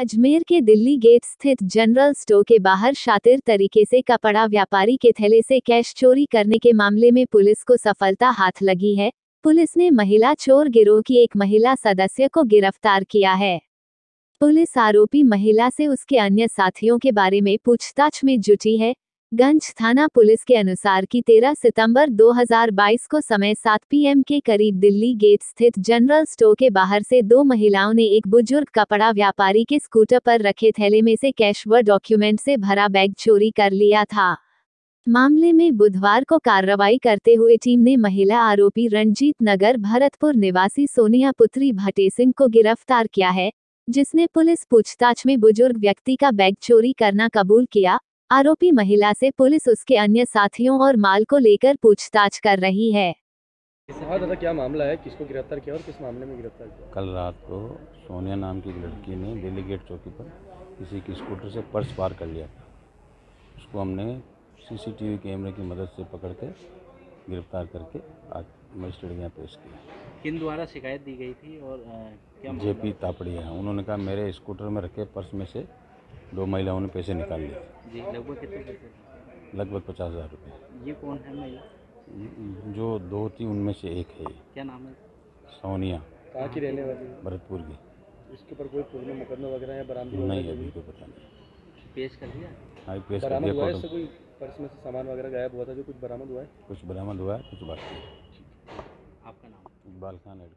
अजमेर के दिल्ली गेट स्थित general store के बाहर शातिर तरीके से कपड़ा व्यापारी के थैले से कैश चोरी करने के मामले में पुलिस को सफलता हाथ लगी है। पुलिस ने महिला चोर गिरोह की एक महिला सदस्य को गिरफ़्तार किया है। पुलिस आरोपी महिला से उसके अन्य साथियों के बारे में पूछताछ में जुटी है। गंज थाना पुलिस के अनुसार कि 13 सितंबर 2022 को समय 7 पीएम के करीब दिल्ली गेट स्थित जनरल स्टोर के बाहर से दो महिलाओं ने एक बुज़ुर्ग कपड़ा व्यापारी के स्कूटर पर रखे थैले में से कैश व डॉक्यूमेंट से भरा बैग चोरी कर लिया था। मामले में बुधवार को कार्रवाई करते हुए टीम ने महिला आरोपी रंजीत नगर, भरतपुर निवासी सोनिया, पुत्री भटे सिंह को गिरफ़्तार किया है, जिसने पुलिस पूछताछ में बुज़ुर्ग व्यक्ति का बैग चोरी करना कबूल किया आरोपी महिला से पुलिस उसके अन्य साथियों और माल को लेकर पूछताछ कर रही है। दादा क्या मामला है? किसको गिरफ़्तार किया और किस मामले में गिरफ़्तार किया? कल रात को सोनिया नाम की एक लड़की ने दिल्ली गेट चौकी पर किसी की स्कूटर से पर्स पार कर लिया था। उसको हमने सीसीटीवी कैमरे की मदद से पकड़ के गिरफ़्तार करके आज मजिस्ट्रेट के यहाँ पेश किया। किन द्वारा शिकायत दी गई थी और क्या मामला जेपी तापड़िया उन्होंने कहा मेरे स्कूटर में रखे पर्स में से दो महिलाओं ने पैसे निकाल लिए। जी लगभग कितने पैसे? लगभग पचास हज़ार रुपये। ये कौन है महिला? जो दो थी उनमें से एक है। ये, क्या नाम है? सोनिया। कहाँ की रहने वाली है? भरतपुर की। इसके ऊपर कोई पूर्ण मुकदमा वगैरह या बरामदी नहीं वगैरह अभी तो पता नहीं। पेश कर दिया हाँ पेश कर दिया कोर्ट कोई? पर्स में से सामान वगैरह गायब हुआ था जो कुछ बरामद हुआ है? कुछ बरामद हुआ है कुछ बाकी है। आपका नाम? इकबाल खान एड